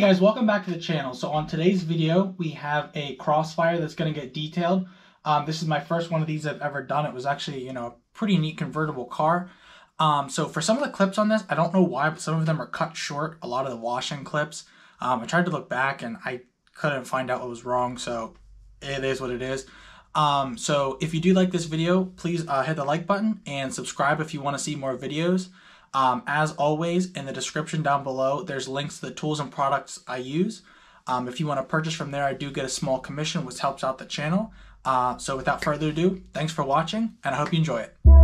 Hey guys, welcome back to the channel. So on today's video, we have a crossfire that's going to get detailed. Um, this is my first one of these I've ever done. It was actually, you know, a pretty neat convertible car. Um, so for some of the clips on this, I don't know why, but some of them are cut short, a lot of the washing clips. Um, I tried to look back and I couldn't find out what was wrong, so it is what it is. Um, so if you do like this video, please uh, hit the like button and subscribe if you want to see more videos. Um, as always, in the description down below, there's links to the tools and products I use. Um, if you want to purchase from there, I do get a small commission, which helps out the channel. Uh, so without further ado, thanks for watching, and I hope you enjoy it.